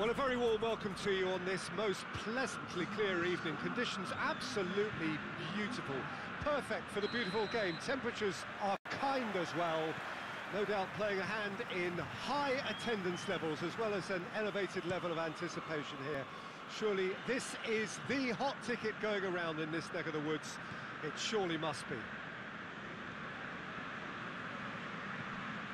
Well, a very warm welcome to you on this most pleasantly clear evening. Conditions absolutely beautiful. Perfect for the beautiful game. Temperatures are kind as well. No doubt playing a hand in high attendance levels as well as an elevated level of anticipation here. Surely this is the hot ticket going around in this neck of the woods. It surely must be.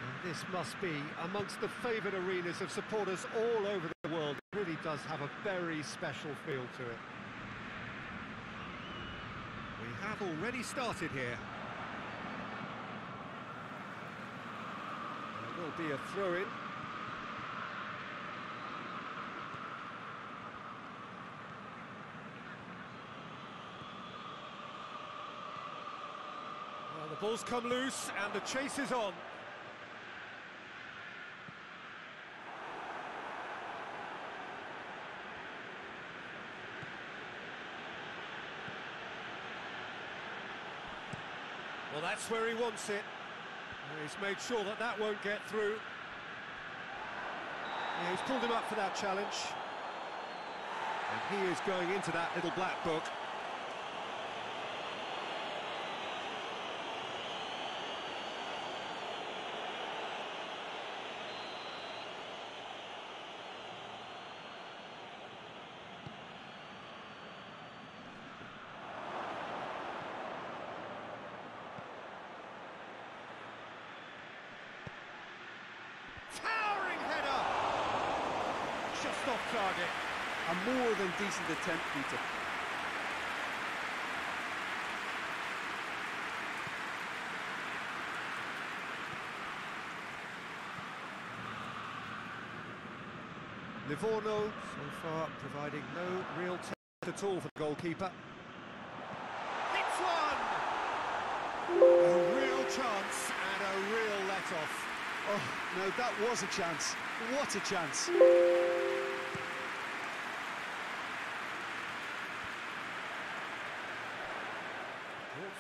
And this must be amongst the favoured arenas of supporters all over the world. Really does have a very special feel to it. We have already started here. There will be a throw-in. Well, the ball's come loose and the chase is on. That's where he wants it. He's made sure that that won't get through. Yeah, he's pulled him up for that challenge. And he is going into that little black book. Just off target. A more than decent attempt, Peter. Livorno, so far, providing no real test at all for the goalkeeper. Hits one! A real chance and a real let-off. Oh, no, that was a chance. What a chance.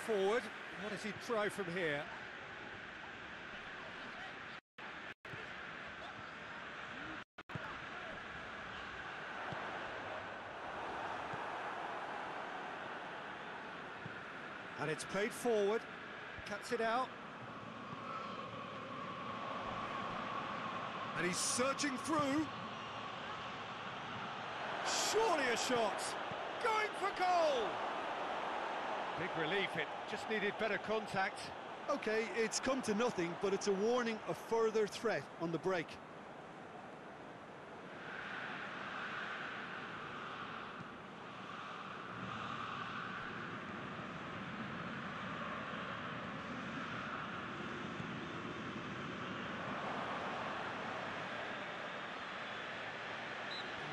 Forward. What does he try from here? And it's played forward. Cuts it out. And he's searching through. Surely a shot. Going for goal. Big relief, it just needed better contact. Okay, it's come to nothing, but it's a warning of further threat on the break.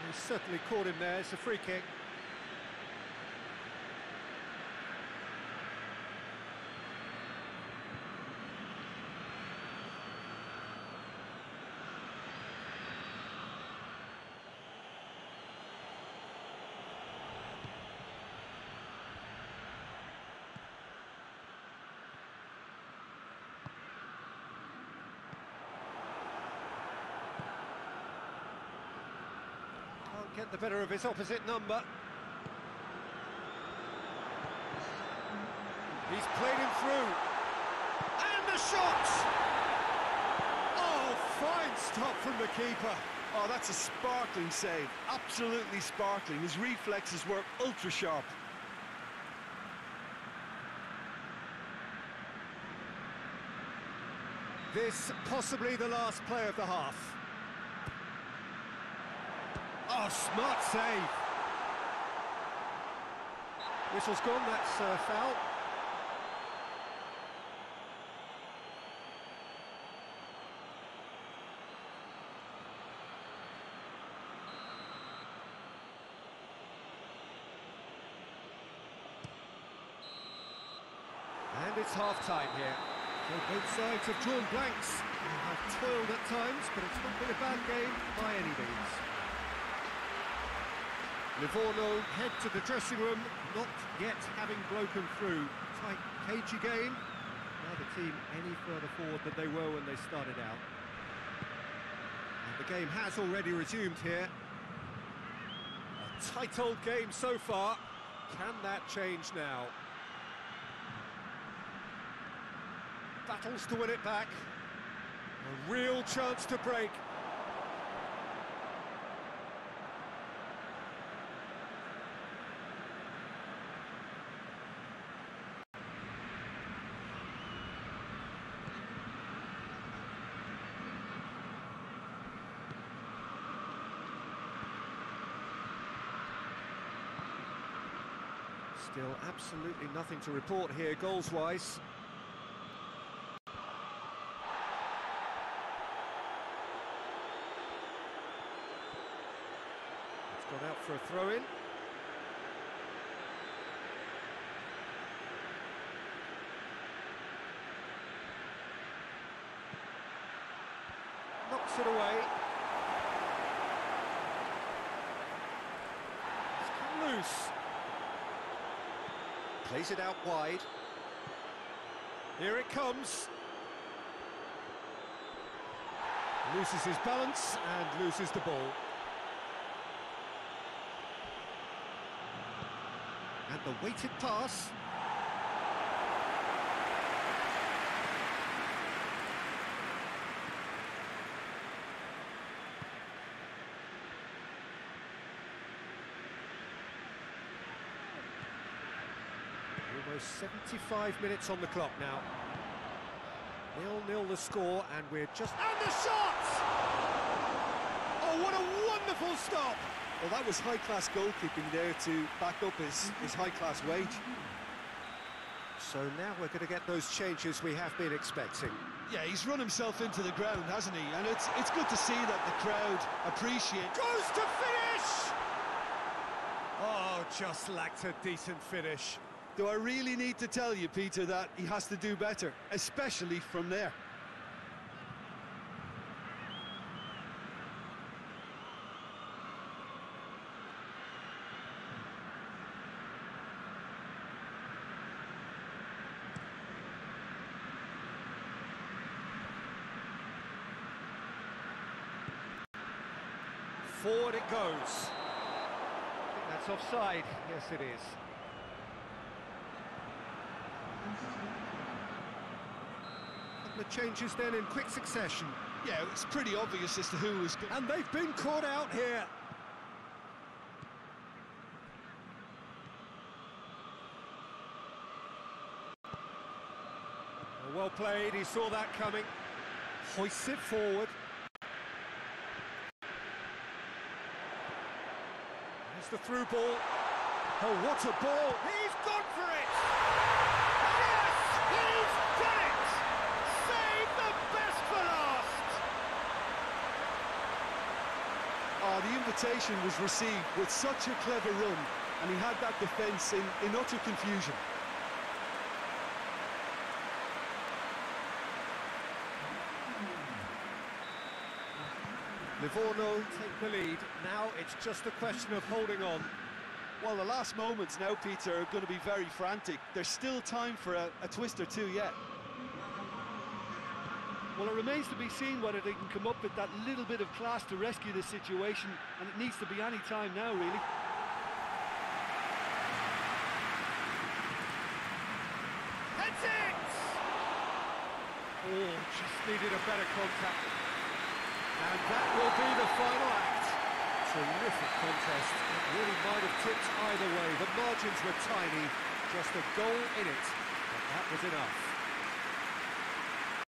He certainly caught him there, it's a free kick. Get the better of his opposite number. He's played him through. And the shot! Oh, fine stop from the keeper. Oh, that's a sparkling save. Absolutely sparkling. His reflexes were ultra sharp. This possibly the last play of the half. Oh, smart save. Whistle's gone, that's uh, foul. And it's half-time here. So both sides have drawn blanks. They have toiled at times, but it's not been a bad game by any means. Livorno head to the dressing room, not yet having broken through. Tight, cagey game. Neither team any further forward than they were when they started out. And the game has already resumed here. A tight old game so far. Can that change now? Battles to win it back. A real chance to break. Still absolutely nothing to report here goals-wise. It's gone out for a throw-in. Knocks it away. It's come loose. Plays it out wide. Here it comes. Loses his balance and loses the ball. And the weighted pass. Almost 75 minutes on the clock now. Nil-nil the score, and we're just... And the shot! Oh, what a wonderful stop! Well, that was high-class goalkeeping there to back up his, his high-class wage. So now we're going to get those changes we have been expecting. Yeah, he's run himself into the ground, hasn't he? And it's it's good to see that the crowd appreciate... Goes to finish! Oh, just lacked a decent finish. Do I really need to tell you, Peter, that he has to do better, especially from there? Forward it goes. That's offside. Yes, it is. Of changes then in quick succession. Yeah, it's pretty obvious as to who was... And they've been caught out here. Well played, he saw that coming. Hoists it forward. There's the through ball. Oh, what a ball! He's gone for it! Yes, he's done it! Save the best for last! Oh, the invitation was received with such a clever run, and he had that defence in, in utter confusion. Livorno take the lead. Now it's just a question of holding on. Well, the last moments now, Peter, are going to be very frantic. There's still time for a, a twist or two yet. Well, it remains to be seen whether they can come up with that little bit of class to rescue this situation, and it needs to be any time now, really. Heads it! Oh, just needed a better contact. And that will be the final act. Terrific contest. It really might have tipped either way. The margins were tiny, just a goal in it. But that was enough.